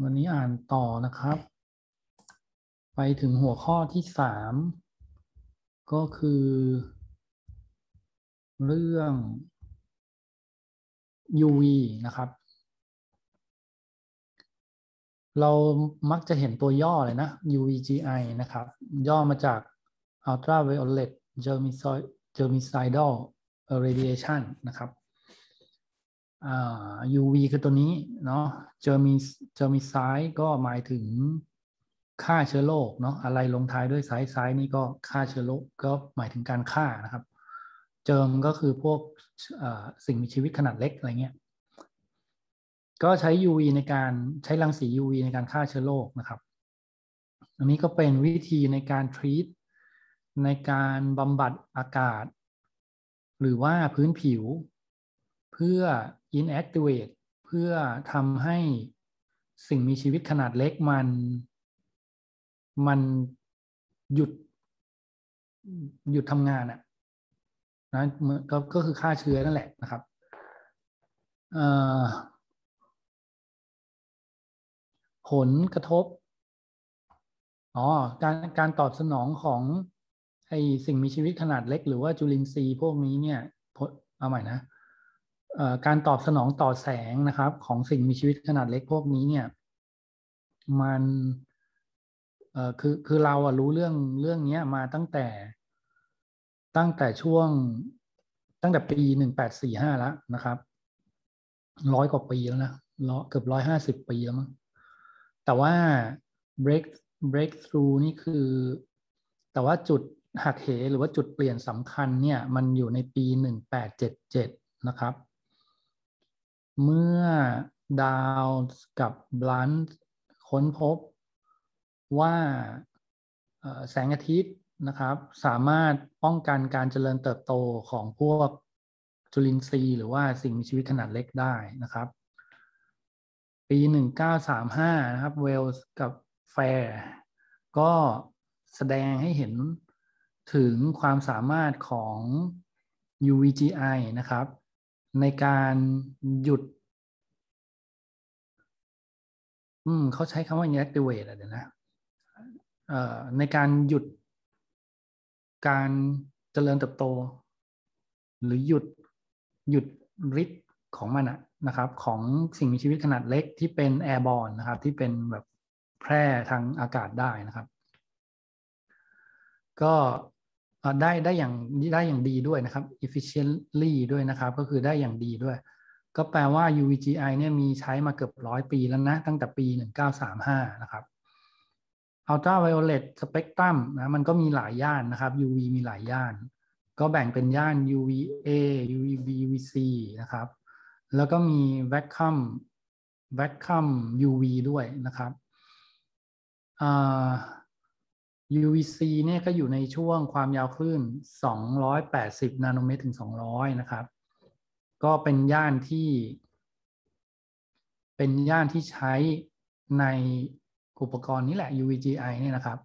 วันนี้อ่านต่อนะครับ ไปถึงหัวข้อที่สามก็คือ เรื่อง UV นะครับ เรามักจะเห็นตัวย่อเลยนะ UVGI นะครับ ย่อมาจาก Ultraviolet Germicidal Radiation นะครับ UV คือตัวนี้เนาะ Germi Germicide ก็หมายถึงฆ่าเชื้อโรคเนาะอะไรลงท้ายด้วยไซส์ไซส์นี่ก็ฆ่าเชื้อโรคก็หมายถึงการฆ่านะครับ germ ก็คือพวกสิ่งมีชีวิตขนาดเล็กอะไรเงี้ยก็ใช้ UV ในการใช้รังสี UV ในการฆ่าเชื้อโรคนะครับ อันนี้ก็เป็นวิธีในการ treat ในการบำบัดอากาศ หรือว่าพื้นผิว เพื่อ inactivate เพื่อทำให้สิ่งมีชีวิตขนาดเล็กมัน มันหยุด หยุดทำงานอะนะก็ก็คือฆ่าเชื้อนั่นแหละนะครับผลกระทบ อ๋อ การการตอบสนองของไอสิ่งมีชีวิตขนาดเล็ก หรือว่าจุลินทรีย์พวกนี้เนี่ยเอาใหม่นะ การตอบสนองต่อแสงนะครับ ของสิ่งมีชีวิตขนาดเล็กพวกนี้เนี่ย มันคือคือเราอะรู้เรื่องเรื่องนี้มาตั้งแต่ตั้งแต่ช่วงตั้งแต่ปีหนึ่งแปดสี่ห้าแล้วนะครับร้อยกว่าปีแล้วนะเกือบร้อยห้าสิบปีแล้วมั้งแต่ว่า break breakthrough นี่คือ แต่ว่าจุดหักเหหรือว่าจุดเปลี่ยนสำคัญเนี่ย มันอยู่ในปีหนึ่งแปดเจ็ดเจ็ดนะครับ เมื่อดาวกับบลันค้นพบว่าแสงอาทิตย์นะครับ สามารถป้องกันการเจริญเติบโตของพวกจุลินทรีย์หรือว่าสิ่งมีชีวิตขนาดเล็กได้นะครับ ปี 1935 นะครับ เวลส์กับแฟร์ก็แสดงให้เห็นถึงความสามารถของ UVGI นะครับ ในการหยุด อืมเขาใช้คำว่า inactivate อะไรนะเอ่อในการหยุดการเจริญเติบโต หรือหยุดหยุดฤทธิ์ของมันนะครับ ของสิ่งมีชีวิตขนาดเล็กที่เป็นแอร์บอลนะครับ ที่เป็นแบบแพร่ทางอากาศได้นะครับ ก็ ได้ได้อย่างได้อย่างดีด้วยนะครับ efficiently ด้วยนะครับ ก็คือได้อย่างดีด้วย ก็แปลว่า UVGI เนี่ยมีใช้มาเกือบร้อยปีแล้วนะ ตั้งแต่ปี 1935 นะครับ ultraviolet spectrum นะมันก็มีหลายย่านนะครับ UV มีหลายย่าน ก็แบ่งเป็นย่าน UVA UVB UVC นะครับ แล้วก็มี vacuum vacuum UV ด้วยนะครับ UVC เนี่ยก็อยู่ในช่วงความยาวคลื่น 280 นาโนเมตรถึง 200 นะครับ ก็เป็นย่านที่ เป็นย่านที่ใช้ในอุปกรณ์นี้แหละ UVGI เนี่ยนะครับ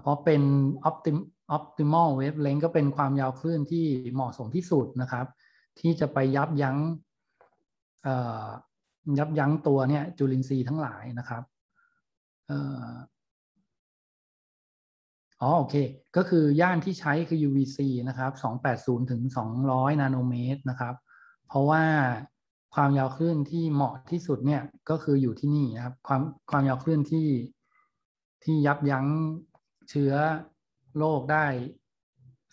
เพราะเป็น optim optimal wavelength ก็เป็นความยาวคลื่นที่เหมาะสมที่สุดนะครับ ที่จะไปยับยั้งยับยั้งตัวเนี่ยจุลินทรีย์ทั้งหลายนะครับ อ๋อโอเค ก็คือย่านที่ใช้คือ UVC นะครับ280ถึง200 นาโนเมตรนะครับ เพราะว่าความยาวคลื่นที่เหมาะที่สุดเนี่ยก็คืออยู่ที่นี่นะครับ ความความยาวคลื่นที่ที่ยับยั้งเชื้อโรคได้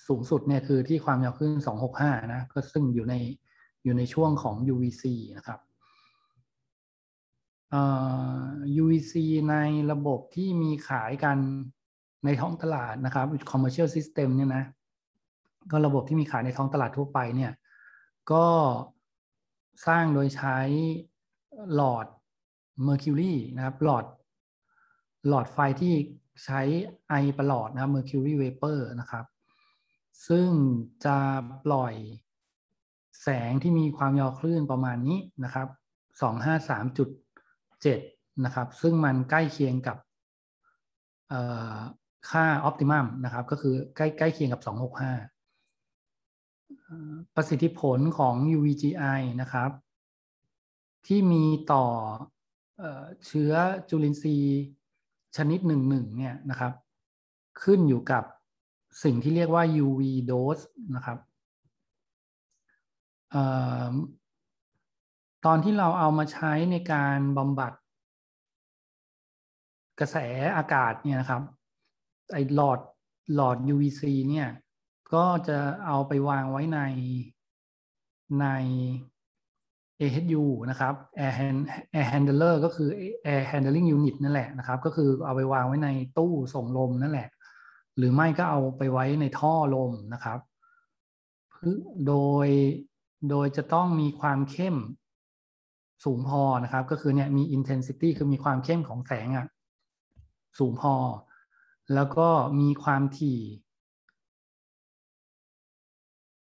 สูงสุดเนี่ยคือที่ความยาวคลื่น 265 นะก็ซึ่งอยู่ในอยู่ในช่วงของ UVC นะครับ UVC ในระบบที่มีขายกัน ในท้องตลาดนะครับ commercial system เนี่ยนะ ก็ระบบที่มีขายในท้องตลาดทั่วไปเนี่ย ก็สร้างโดยใช้หลอด mercury นะครับ หลอด หลอดไฟที่ใช้ไอประหลอดนะครับ mercury vapor นะครับ ซึ่งจะปล่อยแสงที่มีความยาวคลื่นประมาณนี้นะครับ253.7 นะครับ ซึ่งมันใกล้เคียงกับ ค่าออ t i ติมัมนะครับ ก็คือใกล้ใกล้เคียงกับ 265 ประสิทธิผลของ UVGI นะครับ ที่มีต่อเชื้อจุลินทรีย์ชนิดหนึ่งหนึ่งเนี่ยนะครับ ขึ้นอยู่กับสิ่งที่เรียกว่า UV dose นะครับตอนที่เราเอามาใช้ในการบำบัดกระแสอากาศเนี่ยนะครับ ไอหลอดหลอด UVC เนี่ย ก็จะเอาไปวางไว้ในใน AHU นะครับ Air, Hand, Air Handler ก็คือ Air Handling Unit นั่นแหละนะครับ ก็คือเอาไปวางไว้ในตู้ส่งลมนั่นแหละ หรือไม่ก็เอาไปไว้ในท่อลมนะครับ โดยโดยจะต้องมีความเข้มสูงพอนะครับ ก็คือเนี่ยมี intensity คือมีความเข้มของแสงอะสูงพอ แล้วก็มีความถี่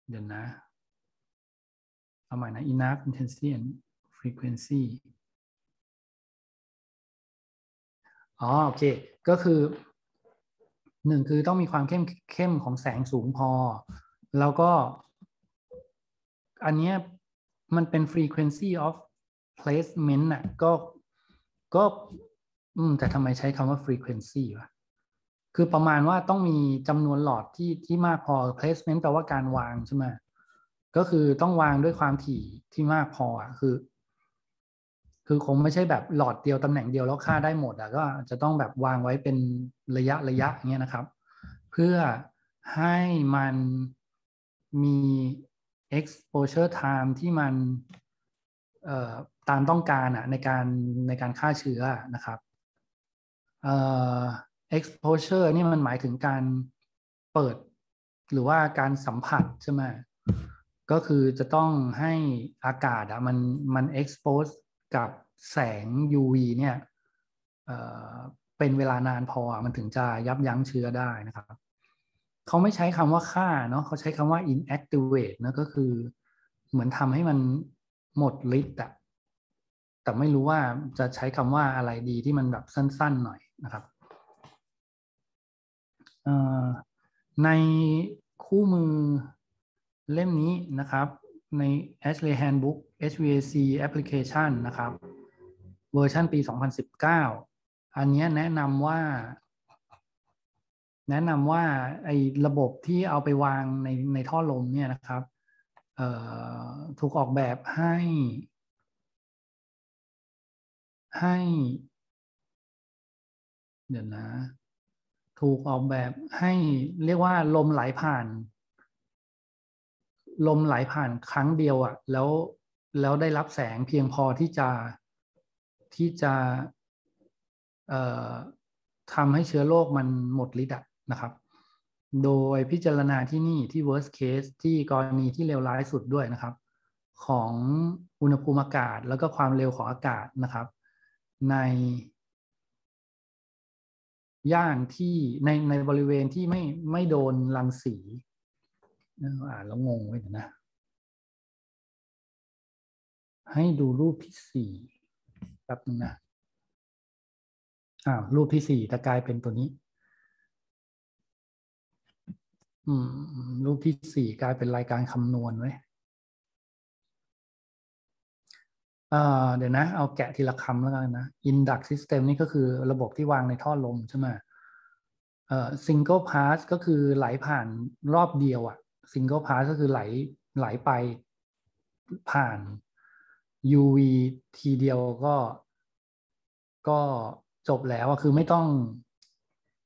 เดี๋ยวนะเอาใหม่นะ enough intensity and frequency อ๋อโอเค ก็คือหนึ่งคือต้องมีความเข้มเข้มของแสงสูงพอ แล้วก็ อันนี้มันเป็น frequency of placement น่ะ ก็ก็ อืม แต่ทำไมใช้คำว่า frequency วะ คือประมาณว่าต้องมีจำนวนหลอดที่ที่มากพอ placement แปลว่าการวางใช่ไหมก็คือต้องวางด้วยความถี่ที่มากพออะคือ คือคงไม่ใช่แบบหลอดเดียวตำแหน่งเดียวแล้วค่าได้หมดอะก็จะต้องแบบวางไว้เป็นระยะระยะเงี้ยนะครับ เพื่อให้มันมี exposure time ที่มันตามต้องการอะในการในการฆ่าเชื้อนะครับ exposure นี่มันหมายถึงการเปิด หรือว่าการสัมผัสใช่ไหมก็คือจะต้องให้อากาศอะมันมัน expose กับแสง UV เนี่ยเป็นเวลานานพอมันถึงจะยับยั้งเชื้อได้นะครับเขาไม่ใช้คำว่าฆ่าเนาะเขาใช้คำว่า inactivate นะก็คือเหมือนทำให้มันหมดฤทธิ์อะแต่ไม่รู้ว่าจะใช้คำว่าอะไรดีที่มันแบบสั้น ๆ หน่อยนะครับ ในคู่มือเล่มนี้นะครับ ใน Ashley Handbook HVAC Application นะครับ เวอร์ชันปี 2019 อันนี้แนะนำว่า แนะนำว่าไอ้ระบบที่เอาไปวางในในท่อลมเนี่ยนะครับถูกออกแบบให้ ให้ เดี๋ยวนะ ถูกออกแบบให้เรียกว่าลมไหลผ่าน ลมไหลผ่านครั้งเดียวอะ่ะ แล้วแล้วได้รับแสงเพียงพอที่จะที่จะทำให้เชื้อโรคมันหมดฤทธิ์นะครับ โดยพิจารณาที่นี่ที่ worst case ที่กรณีที่เลวร้ายสุดด้วยนะครับ ของอุณหภูมิอากาศแล้วก็ความเร็วของอากาศนะครับ ใน ย่านที่ในในบริเวณที่ไม่ไม่โดนรังสีอ่านแล้วงงไว้นะ ให้ดูรูปที่สี่แป๊บนึงนะอ้าวรูปที่สี่จะกลายเป็นตัวนี้ อืม รูปที่สี่กลายเป็นรายการคำนวณไว้ เดี๋ยวนะ เอาแกะทีละคำแล้วกันนะ Induct System นี่ก็คือระบบที่วางในท่อลมใช่ไหมเอ่อ Single Pass ก็คือไหลผ่านรอบเดียวอะซิงเกิลพาสก็คือไหลไหลไปผ่าน UV ทีเดียวก็ ก็จบแล้วอะคือไม่ต้อง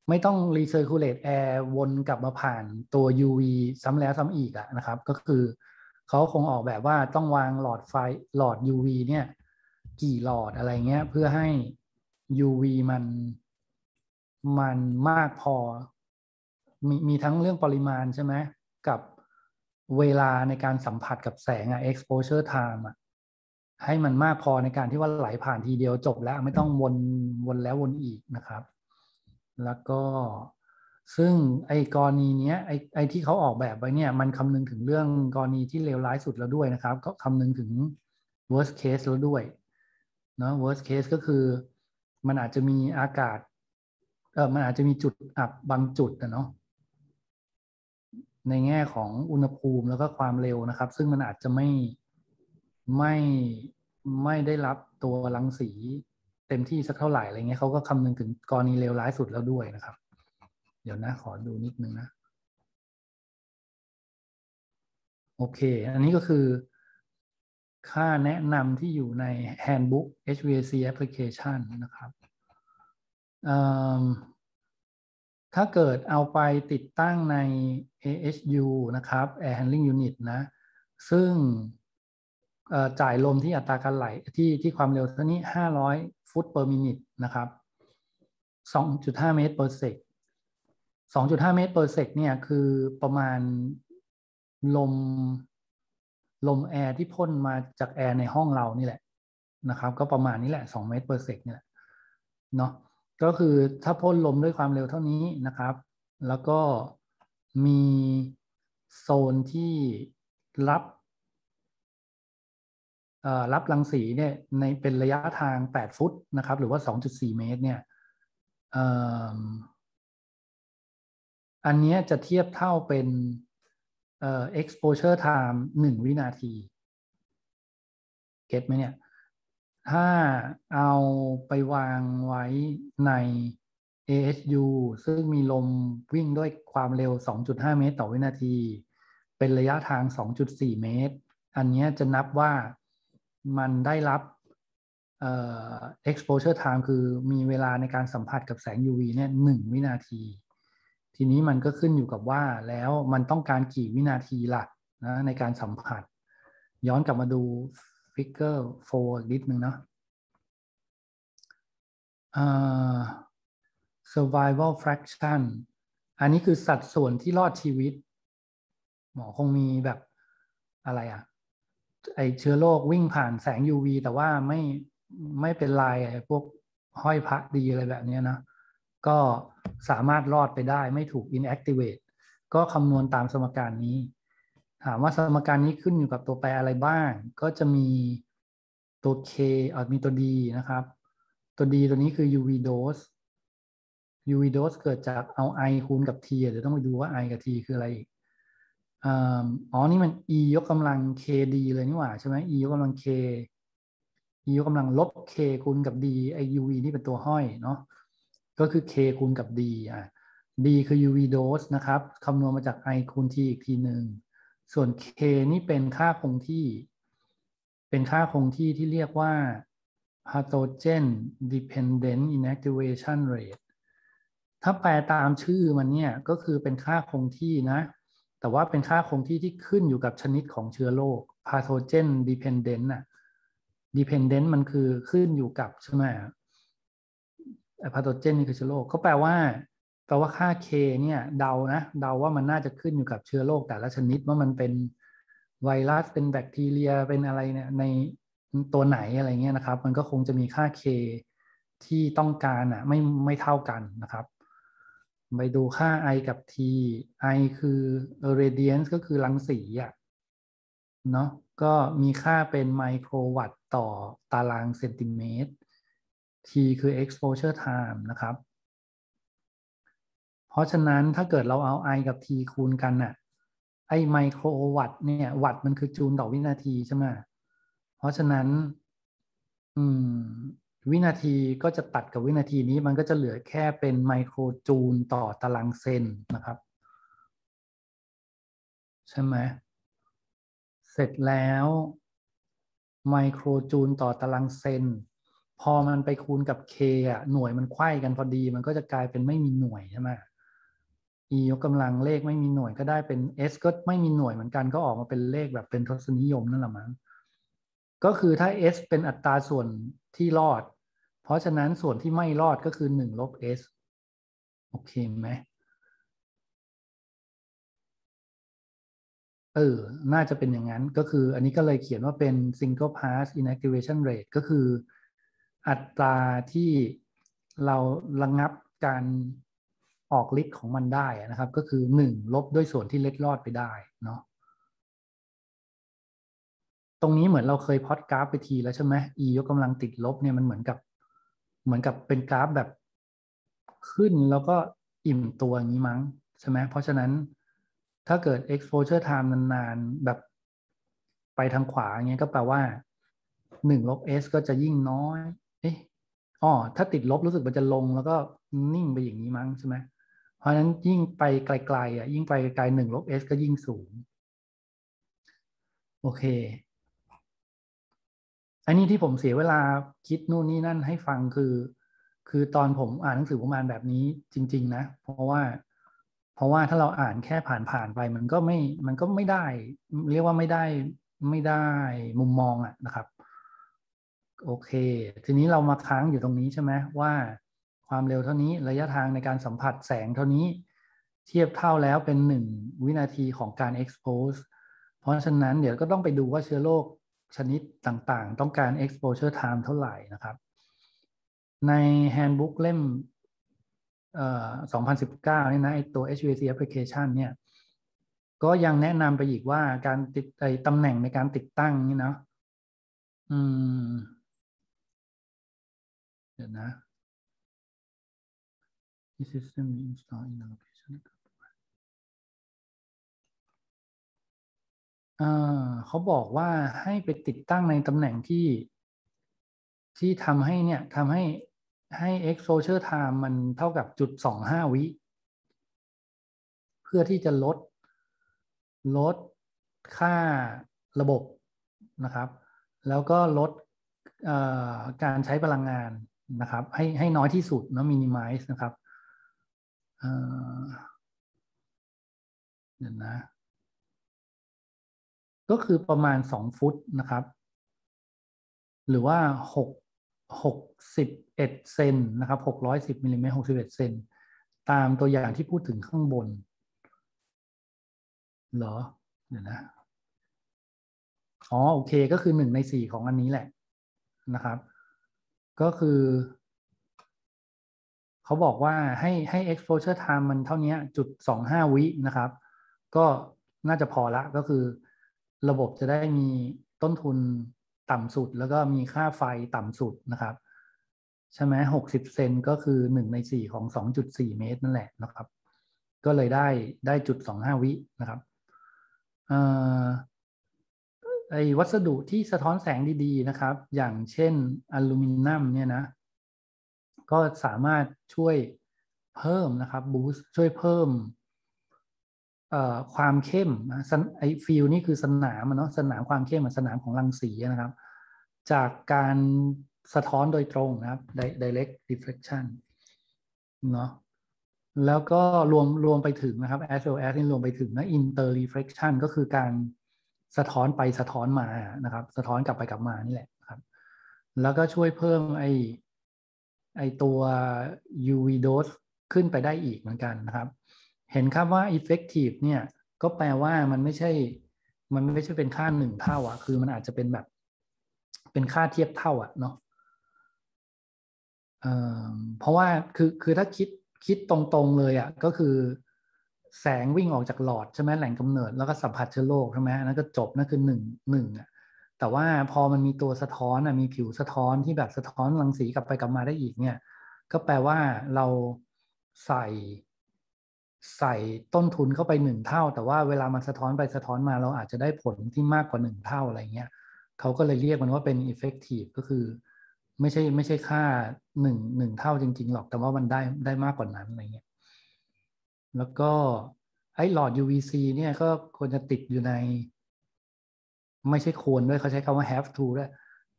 ไม่ต้อง recirculate air วนกลับมาผ่านตัว UV ซ้ำแล้วซ้ำอีกอะนะครับ ก็คือ เขาคงออกแบบว่าต้องวางหลอดไฟหลอด UV เนี่ย กี่หลอดอะไรเงี้ย เพื่อให้ UV มันมันมากพอ มีมีทั้งเรื่องปริมาณใช่ไหมกับเวลาในการสัมผัสกับแสงอะ exposure time อะให้มันมากพอในการที่ว่าไหลผ่านทีเดียวจบแล้วไม่ต้องวนวนแล้ววนอีกนะครับ แล้วก็ ซึ่งไอ้กรณีเนี้ยไอ้ไอ้ที่เขาออกแบบไว้เนี่ยมันคำนึงถึงเรื่องกรณีที่เลวร้ายสุดแล้วด้วยนะครับ ก็คำนึงถึง worst case แล้วด้วยเนาะ worst case ก็คือ มันอาจจะมีอากาศเออมันอาจจะมีจุดอับบางจุดนะเนาะในแง่ของอุณหภูมิแล้วก็ความเร็วนะครับ ซึ่งมันอาจจะไม่ไม่ไม่ได้รับตัวรังสีเต็มที่สักเท่าไหร่อะไรเงี้ยเขาก็คำนึงถึงกรณีเลวร้ายสุดแล้วด้วยนะครับ เดี๋ยวนะขอดูนิดนึงนะ โอเค อันนี้ก็คือค่าแนะนำที่อยู่ใน Handbook HVAC Application นะครับ ถ้าเกิดเอาไปติดตั้งใน AHU นะครับ Air Handling Unit นะ ซึ่งจ่ายลมที่อัตราการไหลที่ที่ความเร็วเท่านี้ 500 ฟุต per minute นะครับ 2.5 เมตร per sec 2.5 เมตร per sec เนี่ยคือประมาณลมลมแอร์ที่พ่นมาจากแอร์ในห้องเรานี่แหละนะครับ ก็ประมาณนี้แหละ 2 เมตร per sec นี่แหละเนาะก็คือถ้าพ่นลมด้วยความเร็วเท่านี้นะครับ แล้วก็มีโซนที่รับรับรังสีเนี่ยในเป็นระยะทาง 8 ฟุตนะครับ หรือว่า 2.4 เมตรเนี่ย อันนี้จะเทียบเท่าเป็น exposure time 1วินาทีเก็ตไหมเนี่ย ถ้าเอาไปวางไว้ใน ASU ซึ่งมีลมวิ่งด้วยความเร็ว 2.5 เมตร ต่อวินาที เป็นระยะทาง 2.4 เมตร อันนี้จะนับว่ามันได้รับ exposure time คือมีเวลาในการสัมผัสกับแสง UV เนี่ยหนึ่งวินาที ทีนี้มันก็ขึ้นอยู่กับว่าแล้วมันต้องการกี่วินาทีล่ะนะในการสัมผัส ย้อนกลับมาดูฟิกเกอร์โฟอีกนิดนึงเนาะ survival fraction อันนี้คือสัดส่วนที่รอดชีวิต หมอคงมีแบบอะไรอะ่ะไอเชื้อโรควิ่งผ่านแสง UV แต่ว่าไม่ไม่เป็นลายพวกห้อยพระดีอะไรแบบนี้นะ ก็สามารถรอดไปได้ไม่ถูก inactivate ก็คำนวณตามสมการนี้ ถามว่าสมการนี้ขึ้นอยู่กับตัวแปรอะไรบ้าง ก็จะมีตัว K เออมีตัว D นะครับ ตัว D ตัวนี้คือ UV dose UV dose เกิดจากเอา I คูณกับ T เดี๋ยวต้องไปดูว่า I กับ T คืออะไรอีกอ๋อ นี่มัน e ยกกำลัง kd เลยนี่หว่าใช่ไหม e ยกกำลัง k e ยกกำลังลบ k คูณกับ d ไอ uv นี่เป็นตัวห้อยเนาะ ก็คือ k คูณกับ d อะ d คือ uv dose นะครับคำนวณมาจาก i คูณ t อีกทีหนึ่งส่วน k นี่เป็นค่าคงที่ เป็นค่าคงที่ที่เรียกว่า pathogen dependent inactivation rate ถ้าแปลตามชื่อมันเนี่ยก็คือเป็นค่าคงที่นะ แต่ว่าเป็นค่าคงที่ที่ขึ้นอยู่กับชนิดของเชื้อโรค pathogen dependent น่ะ dependent มันคือขึ้นอยู่กับใช่ไหม pathogen นี่คือเชื้อโรคก็แปลว่าแปลว่าค่า k เนี่ยเดานะเดาว่ามันน่าจะขึ้นอยู่กับเชื้อโรคแต่ละชนิดว่ามันเป็นไวรัสเป็นแบคทีเรียเป็นอะไรเนี่ยในตัวไหนอะไรเงี้ยนะครับ มันก็คงจะมีค่า k ที่ต้องการอะไม่ไม่เท่ากันนะครับไปดูค่า i กับ t i คือ radiance ก็คือรังสีอะเนาะก็มีค่าเป็นไมโครวัตต์ต่อตารางเซนติเมตร t คือ exposure time นะครับ เพราะฉะนั้นถ้าเกิดเราเอา i กับ t คูณกันน่ะ ไอไมโครวัตต์เนี่ย วัตต์มันคือจูลต่อวินาทีใช่ไหมเพราะฉะนั้น อืม วินาทีก็จะตัดกับวินาทีนี้มันก็จะเหลือแค่เป็นไมโครจูลต่อตารางเซนนะครับ ใช่ไหมเสร็จแล้วไมโครจูลต่อตารางเซน พอมันไปคูณกับ k อะหน่วยมันไขว้กันพอดี มันก็จะกลายเป็นไม่มีหน่วยใช่ไหม e ยกกำลังเลขไม่มีหน่วยก็ได้เป็น s ก็ไม่มีหน่วยเหมือนกันก็ออกมาเป็นเลขแบบเป็นทศนิยมนั่นแหละมั้งก็คือถ้า s เป็นอัตราส่วนที่รอด เพราะฉะนั้นส่วนที่ไม่รอดก็คือหนึ่งลบ s โอเคไหมเออ น่าจะเป็นอย่างนั้น ก็คืออันนี้ก็เลยเขียนว่าเป็น single pass inactivation rate ก็คือ อัตราที่เราระงับการออกฤทธิ์ของมันได้นะครับ ก็คือ1ลบด้วยส่วนที่เล็ดรอดไปได้เนาะตรงนี้เหมือนเราเคยพอดกราฟไปทีแล้วใช่ไหม e ยกกำลังติดลบเนี่ยมันเหมือนกับ เหมือนกับเป็นกราฟแบบขึ้นแล้วก็อิ่มตัวอย่างนี้มั้งใช่ไหมเพราะฉะนั้นถ้าเกิด exposure time นานๆ แบบไปทางขวาเงี้ยก็แปลว่า1ลบ s ก็จะยิ่งน้อย อ๋อถ้าติดลบรู้สึกมันจะลงแล้วก็นิ่งไปอย่างนี้มั้งใช่ไหมเพราะฉะนั้นยิ่งไปไกลๆอะยิ่งไปไกลหนึ่งลบ s ก็ยิ่งสูง โอเคอันนี้ที่ผมเสียเวลาคิดนู่นนี่นั่นให้ฟังคือ คือตอนผมอ่านหนังสือประมาณแบบนี้จริง ๆ นะ เพราะว่า เพราะว่าถ้าเราอ่านแค่ผ่านๆไปมันก็ไม่มันก็ไม่ได้ เรียกว่าไม่ได้ไม่ได้มุมมองอะนะครับ โอเค ทีนี้เรามาค้างอยู่ตรงนี้ใช่ไหมว่าความเร็วเท่านี้ระยะทางในการสัมผัสแสงเท่านี้ เทียบเท่าแล้วเป็นหนึ่งวินาทีของการ expose เพราะฉะนั้นเดี๋ยวก็ต้องไปดูว่าเชื้อโรคชนิดต่างๆ ต้องการ exposure time เท่าไหร่นะครับ ใน handbook เล่ม2019นี่นะไอตัว HVAC application เนี่ย ก็ยังแนะนำไปอีกว่าการติดไอตำแหน่งในการติดตั้งนี่เนาะอืม เดี๋ยวนะ This system installed in the location เขาบอกว่าให้ไปติดตั้งในตำแหน่งที่ที่ทำให้เนี่ยทำให้ให้ exposure time มันเท่ากับจุดสองห้าวิ เพื่อที่จะลดลดค่าระบบนะครับ แล้วก็ลดการใช้พลังงาน นะครับ ให้ให้น้อยที่สุดนะ minimize นะครับเดี๋ยวนะ ก็คือประมาณสองฟุตนะครับ หรือว่าหกหกสิบเอ็ดเซนนะครับหกร้อยสิบมิลลิเมตรหกสิบเอ็ดเซนตามตัวอย่างที่พูดถึงข้างบน เหรอ เดี๋ยวนะ อ๋อ โอเค ก็คือหนึ่งในสี่ของอันนี้แหละนะครับ ก็คือเขาบอกว่าให้ให้ exposure time มันเท่านี้จุดสองห้าวินะครับ ก็น่าจะพอละก็คือ ระบบจะได้มีต้นทุนต่ำสุด แล้วก็มีค่าไฟต่ำสุดนะครับ ใช่ไหมหกสิบเซนก็คือหนึ่งในสี่ของสองจุดสี่เมตรนั่นแหละนะครับ ก็เลยได้ได้จุดสองห้าวินะครับ ไอ้วัสดุที่สะท้อนแสงดีๆนะครับ อย่างเช่นอลูมิเนียมเนี่ยนะ ก็สามารถช่วยเพิ่มนะครับ boost ช่วยเพิ่มความเข้มนะไอ field นี่คือสนามเนาะสนามความเข้มสนามของรังสีนะครับ จากการสะท้อนโดยตรงนะครับ direct reflection เนาะแล้วก็รวมรวมไปถึงนะครับ as well as นี่รวมไปถึงนะ inter reflection ก็คือการ สะท้อนไปสะท้อนมานะครับ สะท้อนกลับไปกลับมานี่แหละครับ แล้วก็ช่วยเพิ่มไอไอตัว UV dose ขึ้นไปได้อีกเหมือนกันนะครับ เห็นครับว่า effective เนี่ยก็แปลว่ามันไม่ใช่ มันไม่ใช่เป็นค่าหนึ่งเท่าอะคือมันอาจจะเป็นแบบ เป็นค่าเทียบเท่าอะเนาะเอ่อเพราะว่าคือคือถ้าคิดคิดตรงๆเลยอะก็คือ แสงวิ่งออกจากหลอดใช่ไหมแหล่งกำเนิดแล้วก็สัมผัสเชื้อโรคใช่ไหมนั่นก็จบนั่นคือหนึ่งหนึ่งอะแต่ว่าพอมันมีตัวสะท้อนอะมีผิวสะท้อนที่แบบสะท้อนรังสีกลับไปกลับมาได้อีกเนี่ย ก็แปลว่าเราใส่ใส่ต้นทุนเข้าไปหนึ่งเท่า แต่ว่าเวลามันสะท้อนไปสะท้อนมาเราอาจจะได้ผลที่มากกว่าหนึ่งเท่าอะไรเงี้ยเขาก็เลยเรียกมันว่าเป็น effective ก็คือ ไม่ใช่ไม่ใช่ค่าหนึ่งหนึ่งเท่าจริง ๆ หรอกแต่ว่ามันได้ได้มากกว่านั้นอะไรเงี้ย แล้วก็ไอ้หลอด UVC เนี่ยก็ควรจะติดอยู่ใน ไม่ใช่ควรด้วยเขาใช้คำว่า have to ด้วย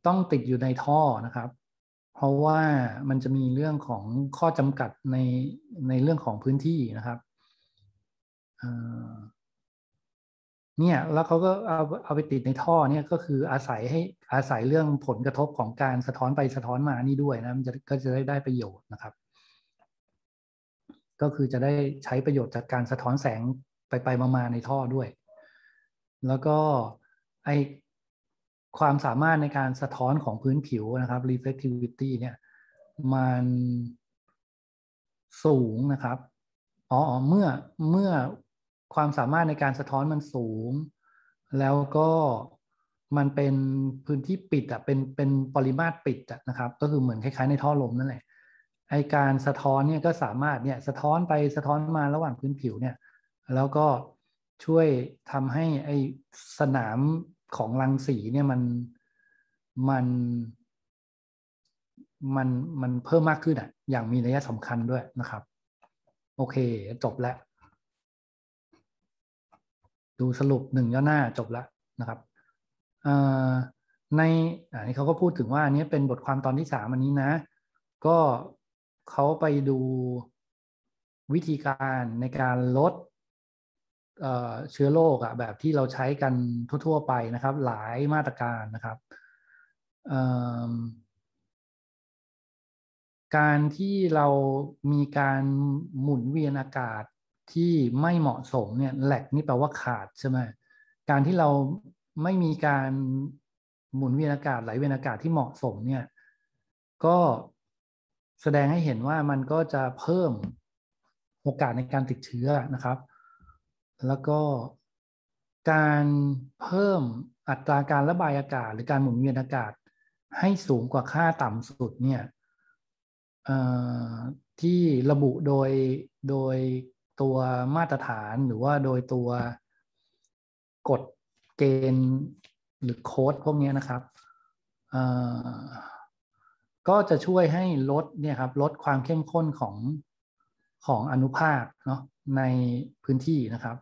ต้องติดอยู่ในท่อนะครับ เพราะว่ามันจะมีเรื่องของข้อจำกัดในในเรื่องของพื้นที่นะครับเนี่ยแล้วเขาก็เอาเอาไปติดในท่อเนี่ยก็คืออาศัยให้อาศัยเรื่องผลกระทบของการสะท้อนไปสะท้อนมานี่ด้วยนะมันจะก็จะได้ได้ประโยชน์นะครับ ก็คือจะได้ใช้ประโยชน์จากการสะท้อนแสงไปไปมาในท่อด้วย แล้วก็ไอความสามารถในการสะท้อนของพื้นผิวนะครับ reflectivity เนี่ยมันสูงนะครับอ๋อเมื่อเมื่อความสามารถในการสะท้อนมันสูง แล้วก็มันเป็นพื้นที่ปิดอะเป็นเป็นปริมาตรปิดอะนะครับ ก็คือเหมือนคล้ายๆในท่อลมนั่นแหละ ไอการสะท้อนเนี่ยก็สามารถเนี่ยสะท้อนไปสะท้อนมาระหว่างพื้นผิวเนี่ยแล้วก็ช่วยทำให้ไอสนามของรังสีเนี่ยมันมันมันมันเพิ่มมากขึ้นอะอย่างมีนัยสำคัญด้วยนะครับ โอเคจบแล้ว ดูสรุปหนึ่งย่อหน้าจบแล้วนะครับในอันนี้เขาก็พูดถึงว่าอันนี้เป็นบทความตอนที่สามอันนี้นะ ก็ เขาไปดูวิธีการในการลดเชื้อโรคอะแบบที่เราใช้กันทั่ว ๆ ไปนะครับ หลายมาตรการนะครับการที่เรามีการหมุนเวียนอากาศที่ไม่เหมาะสมเนี่ยแหลกนี่แปลว่าขาดใช่ไหมการที่เราไม่มีการหมุนเวียนอากาศไหลเวียนอากาศที่เหมาะสมเนี่ย ก็ แสดงให้เห็นว่ามันก็จะเพิ่มโอกาสในการติดเชื้อนะครับ แล้วก็การเพิ่มอัตราการระบายอากาศ หรือการหมุนเวียนอากาศให้สูงกว่าค่าต่ำสุดเนี่ยที่ระบุโดยโดยตัวมาตรฐานหรือว่าโดยตัวกฎเกณฑ์หรือโค้ดพวกนี้นะครับ ก็จะช่วยให้ลดเนี่ยครับลดความเข้มข้นของของอนุภาคเนาะในพื้นที่นะครับ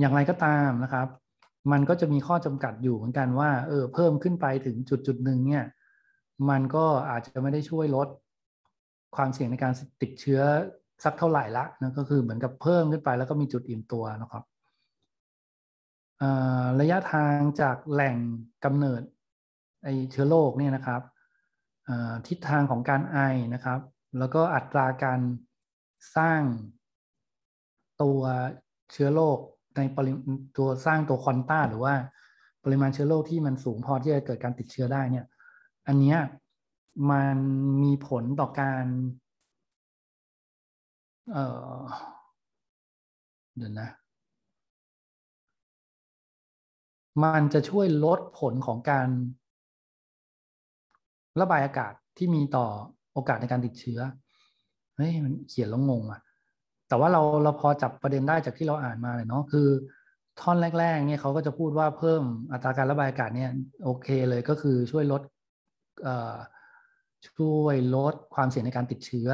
อย่างไรก็ตามนะครับ มันก็จะมีข้อจำกัดอยู่เหมือนกันว่าเออเพิ่มขึ้นไปถึงจุดจุดหนึ่งเนี่ยมันก็อาจจะไม่ได้ช่วยลดความเสี่ยงในการติดเชื้อสักเท่าไหร่ละนะก็คือเหมือนกับเพิ่มขึ้นไปแล้วก็มีจุดอิ่มตัวนะครับระยะทางจากแหล่งกำเนิดไอเชื้อโรคเนี่ยนะครับ ทิศทางของการไอนะครับ แล้วก็อัตราการสร้างตัวเชื้อโรคในปริตัวสร้างตัวควอนต้าหรือว่าปริมาณเชื้อโรคที่มันสูงพอที่จะเกิดการติดเชื้อได้เนี่ย อันนี้มันมีผลต่อการเออเดี๋ยวนะ มันจะช่วยลดผลของการ ระบายอากาศที่มีต่อโอกาสในการติดเชื้อเฮ้ยมันเขียนแล้วงงอะ แต่ว่าเราเราพอจับประเด็นได้จากที่เราอ่านมาเลยเนาะคือ ท่อนแรก ๆ เนี่ยเขาก็จะพูดว่าเพิ่มอัตราการระบายอากาศเนี่ยโอเคเลยก็คือช่วยลดช่วยลดความเสี่ยงในการติดเชื้อ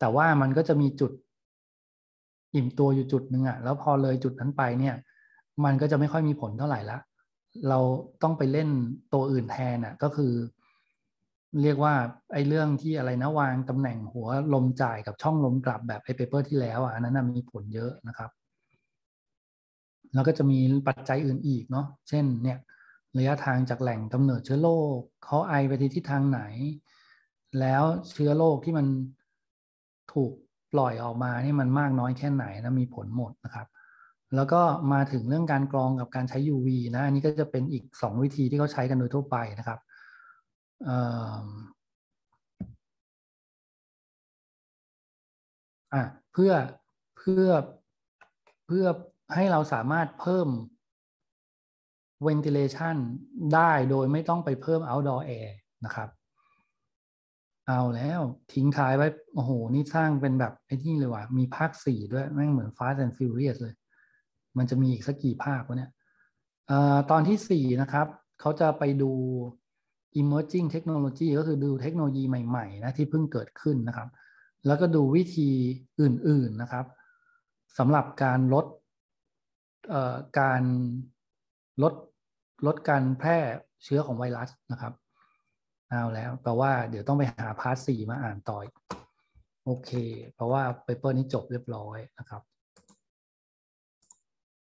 แต่ว่ามันก็จะมีจุดอิ่มตัวอยู่จุดหนึ่งอะแล้วพอเลยจุดนั้นไปเนี่ย มันก็จะไม่ค่อยมีผลเท่าไหร่ละ เราต้องไปเล่นตัวอื่นแทนอะก็คือ เรียกว่าไอ้เรื่องที่อะไรนะวางตำแหน่งหัวลมจ่ายกับช่องลมกลับแบบไอ้ paper ที่แล้วอะอันนั้นมีผลเยอะนะครับ แล้วก็จะมีปัจจัยอื่นอีกเนาะเช่นเนี่ยระยะทางจากแหล่งกำเนิดเชื้อโรคเขาไอไปที่ทิศทางไหน แล้วเชื้อโรคที่มันถูกปล่อยออกมานี่มันมากน้อยแค่ไหนนะมีผลหมดนะครับ แล้วก็มาถึงเรื่องการกรองกับการใช้ UV นะอันนี้ก็จะเป็นอีก 2 วิธีที่เขาใช้กันโดยทั่วไปนะครับ เพื่อเพื่อเพื่อให้เราสามารถเพิ่ม ventilation ได้โดยไม่ต้องไปเพิ่ม outdoor air นะครับ เอาแล้วทิ้งท้ายไว้ โอ้โห นี่สร้างเป็นแบบไอ้ที่เลยว่ะ มีภาคสี่ด้วย แม่งเหมือน Fast and Furious เลย มันจะมีอีกสักกี่ภาควะเนี่ยตอนที่สี่นะครับ เขาจะไปดู emerging technology ก็คือดูเทคโนโลยีใหม่ๆนะที่เพิ่งเกิดขึ้นนะครับ แล้วก็ดูวิธีอื่นๆนะครับสำหรับการลดการลดลดการแพร่เชื้อของไวรัสนะครับเอาแล้วแปลว่าเดี๋ยวต้องไปหาพาร์ทสี่มาอ่านต่อโอเค เพราะว่าเปเปอร์นี้จบเรียบร้อยนะครับ